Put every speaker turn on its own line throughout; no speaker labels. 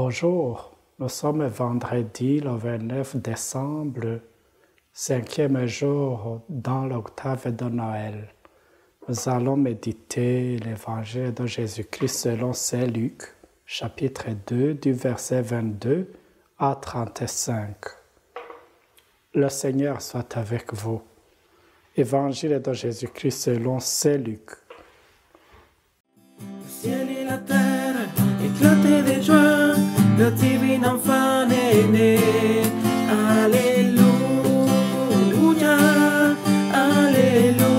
Bonjour, nous sommes vendredi le 29 décembre, cinquième jour dans l'octave de Noël. Nous allons méditer l'évangile de Jésus-Christ selon Saint Luc, chapitre 2, du verset 22 à 35. Le Seigneur soit avec vous. Évangile de Jésus-Christ selon Saint Luc.
Alléluia, Alléluia.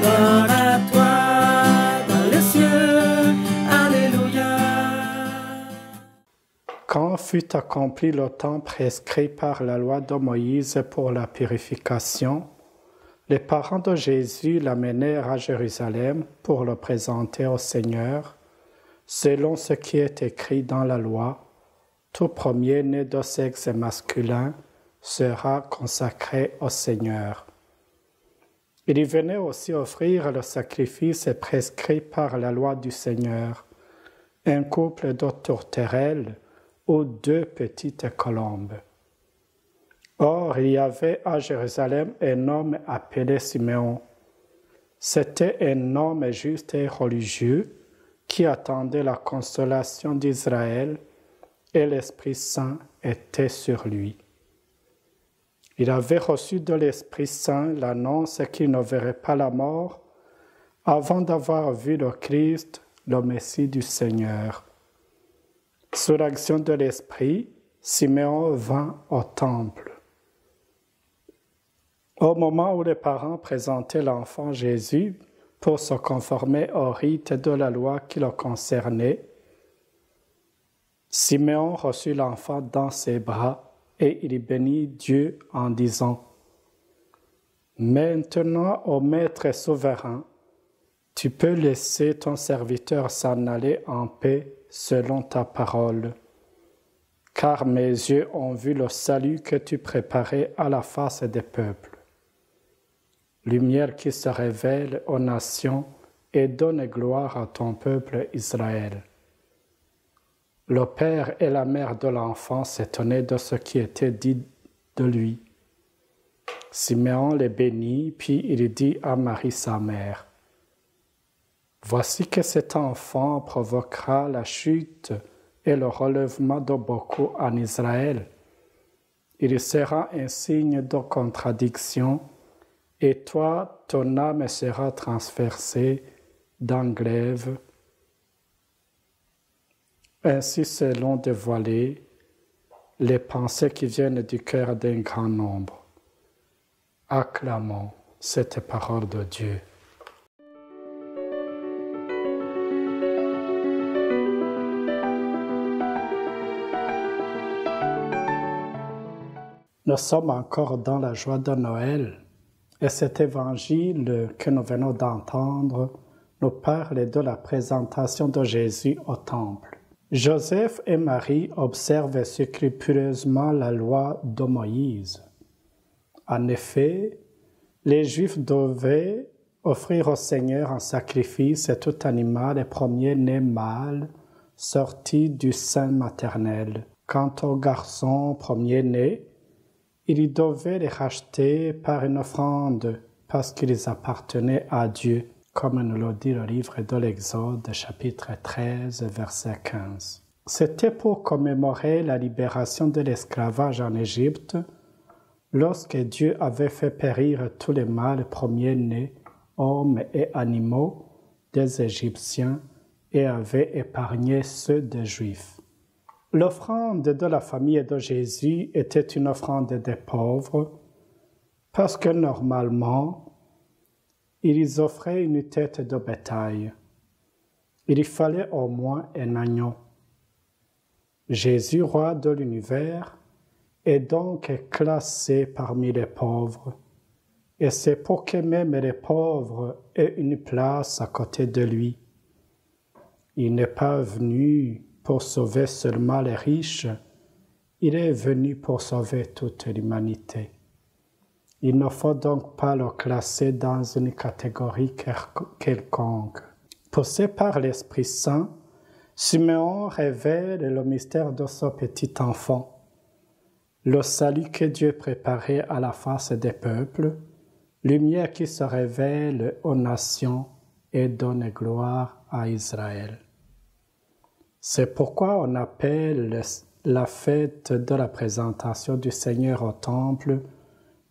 Gloire à toi les cieux, Alléluia.
Quand fut accompli le temps prescrit par la loi de Moïse pour la purification, les parents de Jésus l'amenèrent à Jérusalem pour le présenter au Seigneur, selon ce qui est écrit dans la loi. Tout premier-né de sexe masculin sera consacré au Seigneur. Il venait aussi offrir le sacrifice prescrit par la loi du Seigneur, un couple de tourterelles ou deux petites colombes. Or, il y avait à Jérusalem un homme appelé Siméon. C'était un homme juste et religieux qui attendait la consolation d'Israël et l'Esprit Saint était sur lui. Il avait reçu de l'Esprit Saint l'annonce qu'il ne verrait pas la mort avant d'avoir vu le Christ, le Messie du Seigneur. Sous l'action de l'Esprit, Siméon vint au temple. Au moment où les parents présentaient l'enfant Jésus pour se conformer au rite de la loi qui le concernait, Siméon reçut l'enfant dans ses bras et il bénit Dieu en disant Maintenant, ô Maître souverain, tu peux laisser ton serviteur s'en aller en paix selon ta parole, car mes yeux ont vu le salut que tu préparais à la face des peuples lumière qui se révèle aux nations et donne gloire à ton peuple Israël. Le père et la mère de l'enfant s'étonnaient de ce qui était dit de lui. Siméon les bénit, puis il dit à Marie sa mère, Voici que cet enfant provoquera la chute et le relèvement de beaucoup en Israël. Il sera un signe de contradiction et toi, ton âme sera transversée dans glaive. Ainsi selon dévoilé les pensées qui viennent du cœur d'un grand nombre. Acclamons cette parole de Dieu. Nous sommes encore dans la joie de Noël et cet évangile que nous venons d'entendre nous parle de la présentation de Jésus au temple. Joseph et Marie observent scrupuleusement la loi de Moïse. En effet, les Juifs devaient offrir au Seigneur en sacrifice tout animal et premier-né mâle sorti du sein maternel. Quant au garçon premier-né, ils devaient les racheter par une offrande parce qu'ils appartenaient à Dieu, comme nous le dit le livre de l'Exode chapitre 13 verset 15. C'était pour commémorer la libération de l'esclavage en Égypte, lorsque Dieu avait fait périr tous les mâles premiers-nés, hommes et animaux, des Égyptiens et avait épargné ceux des Juifs. L'offrande de la famille de Jésus était une offrande des pauvres parce que normalement, ils offraient une tête de bétail. Il fallait au moins un agneau. Jésus, roi de l'univers, est donc classé parmi les pauvres. Et c'est pour que même les pauvres aient une place à côté de lui. Il n'est pas venu pour sauver seulement les riches, il est venu pour sauver toute l'humanité. Il ne faut donc pas le classer dans une catégorie quelconque. Poussé par l'Esprit Saint, Simeon révèle le mystère de ce petit enfant, le salut que Dieu préparait à la face des peuples, lumière qui se révèle aux nations et donne gloire à Israël. C'est pourquoi on appelle la fête de la présentation du Seigneur au temple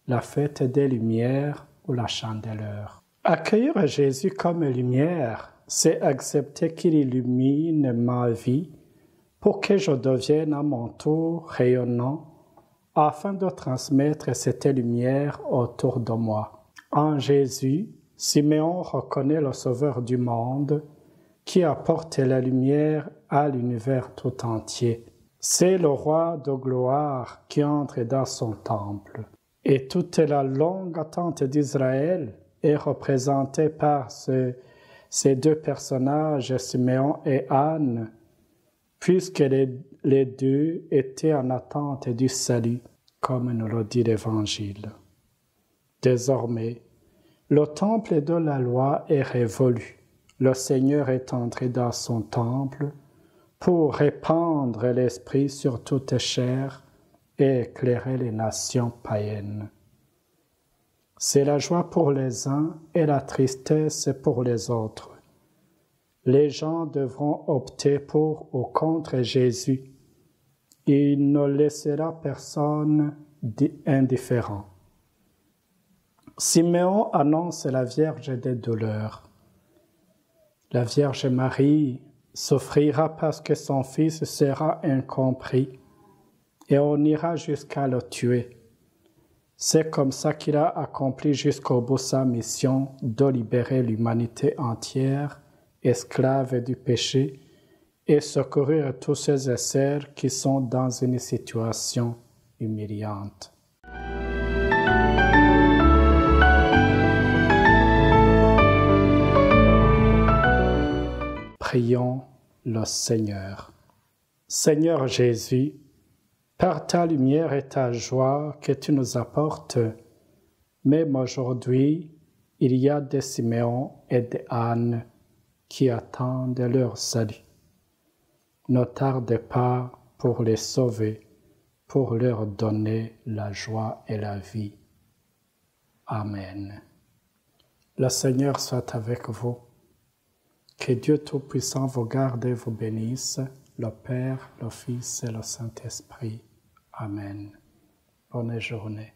la fête des lumières ou la chandeleur. Accueillir Jésus comme lumière, c'est accepter qu'il illumine ma vie pour que je devienne à mon tour rayonnant afin de transmettre cette lumière autour de moi. En Jésus, Siméon reconnaît le Sauveur du monde qui apporte la lumière à l'univers tout entier. C'est le roi de gloire qui entre dans son temple. Et toute la longue attente d'Israël est représentée par ces deux personnages, Siméon et Anne, puisque les, deux étaient en attente du salut, comme nous le dit l'Évangile. Désormais, le temple de la loi est révolu. Le Seigneur est entré dans son temple pour répandre l'Esprit sur toute chair et éclairer les nations païennes. C'est la joie pour les uns et la tristesse pour les autres. Les gens devront opter pour ou contre Jésus. Il ne laissera personne indifférent. Siméon annonce la Vierge des douleurs. La Vierge Marie souffrira parce que son fils sera incompris et on ira jusqu'à le tuer. C'est comme ça qu'il a accompli jusqu'au bout sa mission de libérer l'humanité entière, esclave du péché, et secourir tous ces essais qui sont dans une situation humiliante. Prions le Seigneur. Seigneur Jésus, par ta lumière et ta joie que tu nous apportes, même aujourd'hui, il y a des Siméons et des Annes qui attendent leur salut. Ne tarde pas pour les sauver, pour leur donner la joie et la vie. Amen. Le Seigneur soit avec vous. Que Dieu Tout-Puissant vous garde et vous bénisse, le Père, le Fils et le Saint-Esprit. Amen. Bonne journée.